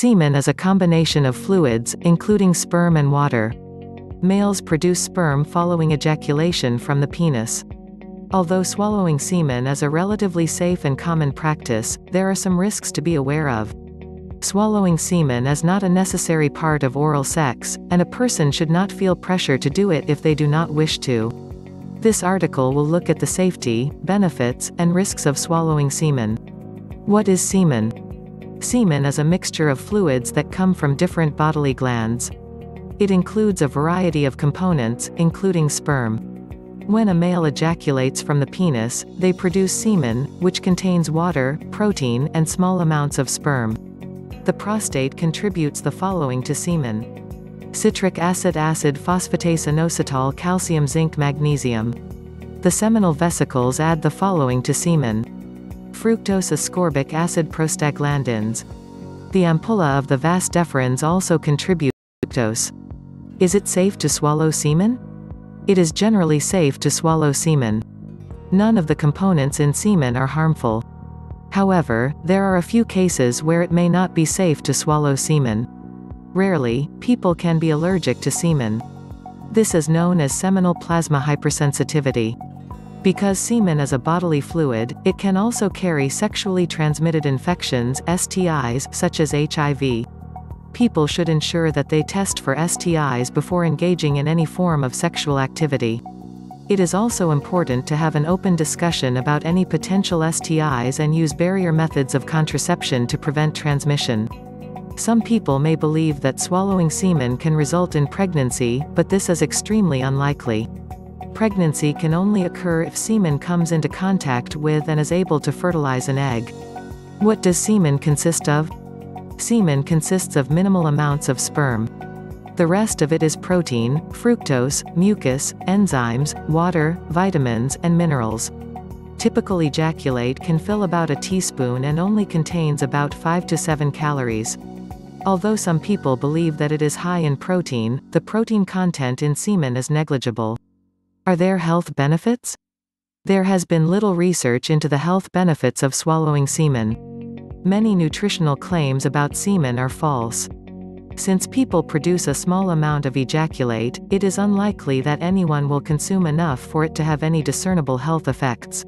Semen is a combination of fluids, including sperm and water. Males produce sperm following ejaculation from the penis. Although swallowing semen is a relatively safe and common practice, there are some risks to be aware of. Swallowing semen is not a necessary part of oral sex, and a person should not feel pressure to do it if they do not wish to. This article will look at the safety, benefits, and risks of swallowing semen. What is semen? Semen is a mixture of fluids that come from different bodily glands. It includes a variety of components, including sperm. When a male ejaculates from the penis, they produce semen, which contains water, protein, and small amounts of sperm. The prostate contributes the following to semen. Citric acid acid phosphatase inositol calcium zinc magnesium. The seminal vesicles add the following to semen. Fructose ascorbic acid prostaglandins. The ampulla of the vas deferens also contribute fructose. Is it safe to swallow semen? It is generally safe to swallow semen. None of the components in semen are harmful. However, there are a few cases where it may not be safe to swallow semen. Rarely, people can be allergic to semen. This is known as seminal plasma hypersensitivity. Because semen is a bodily fluid, it can also carry sexually transmitted infections STIs, such as HIV. People should ensure that they test for STIs before engaging in any form of sexual activity. It is also important to have an open discussion about any potential STIs and use barrier methods of contraception to prevent transmission. Some people may believe that swallowing semen can result in pregnancy, but this is extremely unlikely. Pregnancy can only occur if semen comes into contact with and is able to fertilize an egg. What does semen consist of? Semen consists of minimal amounts of sperm. The rest of it is protein, fructose, mucus, enzymes, water, vitamins, and minerals. Typical ejaculate can fill about a teaspoon and only contains about 5 to 7 calories. Although some people believe that it is high in protein, the protein content in semen is negligible. Are there health benefits? There has been little research into the health benefits of swallowing semen. Many nutritional claims about semen are false. Since people produce a small amount of ejaculate, it is unlikely that anyone will consume enough for it to have any discernible health effects.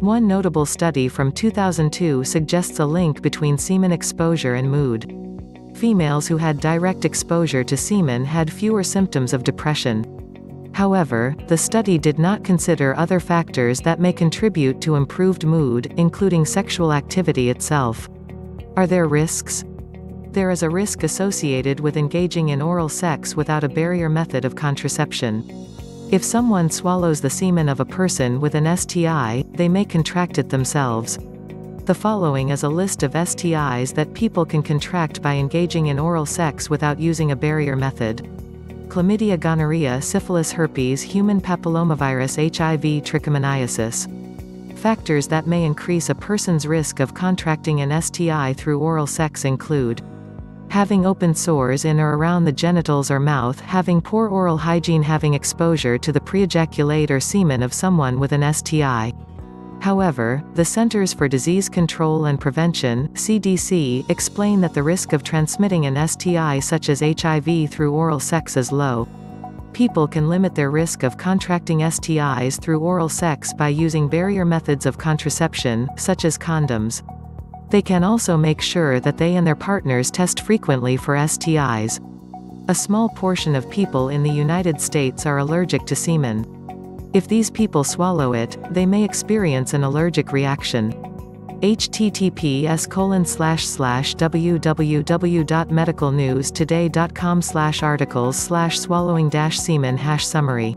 One notable study from 2002 suggests a link between semen exposure and mood. Females who had direct exposure to semen had fewer symptoms of depression. However, the study did not consider other factors that may contribute to improved mood, including sexual activity itself. Are there risks? There is a risk associated with engaging in oral sex without a barrier method of contraception. If someone swallows the semen of a person with an STI, they may contract it themselves. The following is a list of STIs that people can contract by engaging in oral sex without using a barrier method. Chlamydia gonorrhea syphilis herpes human papillomavirus HIV trichomoniasis. Factors that may increase a person's risk of contracting an STI through oral sex include Having open sores in or around the genitals or mouth having poor oral hygiene having exposure to the pre-ejaculate or semen of someone with an STI. However, the Centers for Disease Control and Prevention CDC, explain that the risk of transmitting an STI such as HIV through oral sex is low. People can limit their risk of contracting STIs through oral sex by using barrier methods of contraception, such as condoms. They can also make sure that they and their partners test frequently for STIs. A small portion of people in the United States are allergic to semen. If these people swallow it, they may experience an allergic reaction. https colon www.medicalnewstoday.com articles swallowing semen summary